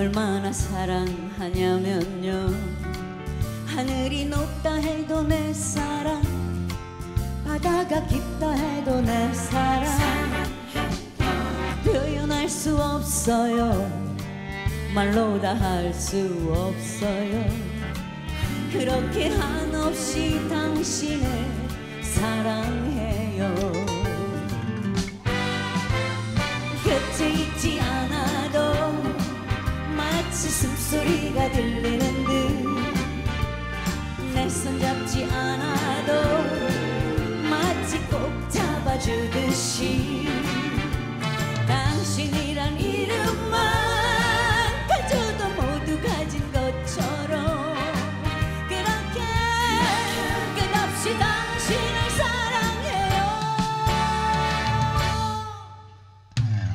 얼마나 사랑하냐면요. 하늘이 높다 해도 내 사랑 바다가 깊다 해도 내 사랑. 표현할 수 없어요. 말로 다 할 수 없어요. 그렇게 한없이 당신을 손 잡지 않아도 마치 꼭 잡아주듯이 당신이란 이름만 가져도 모두 가진 것처럼 그렇게 끝없이 당신을 사랑해요.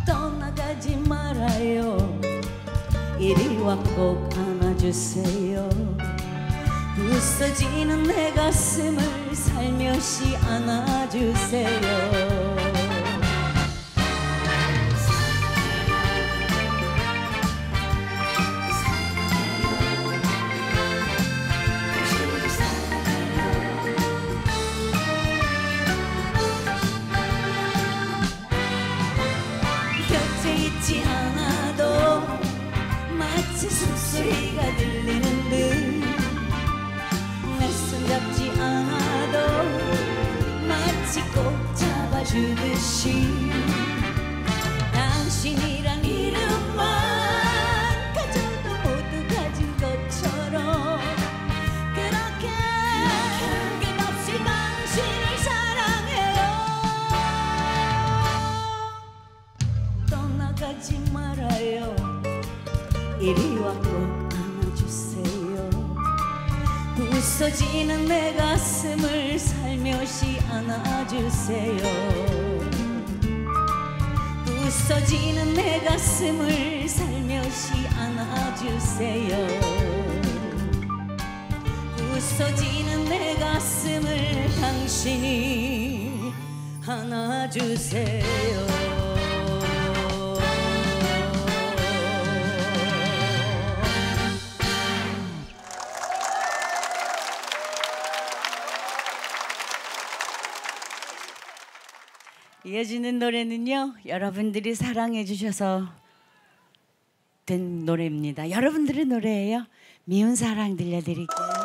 떠나가지 말아요. 이리 와 꼭 안아주세요 부서지는 내 가슴을 살며시 안아주세요. 있지 않아도 마치 숨소리가 들리는 듯 잡지 않아도 마치 꼭 잡아주듯이 당신이란 이름만 가져도 모두 가진 것처럼 그렇게 끝없이 당신을 사랑해요. 떠나가지 말아요. 이리 와 부서지는 내 가슴을 살며시 안아주세요. 부서지는 내 가슴을 살며시 안아주세요. 부서지는 내 가슴을 당신이 안아주세요 이어지는 노래는요 여러분들이 사랑해 주셔서 된 노래입니다. 여러분들의 노래예요. 미운 사랑 들려드릴게요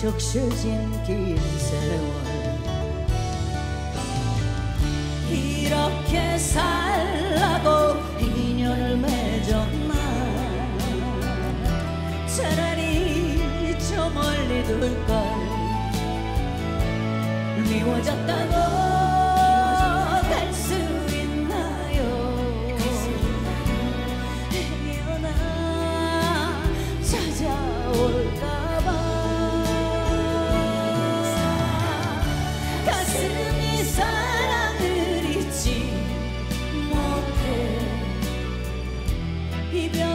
적셔진 긴 세월. 이렇게 살라고 인연을 맺었나? 차라리 저 멀리 둘걸. 미워졌다고 y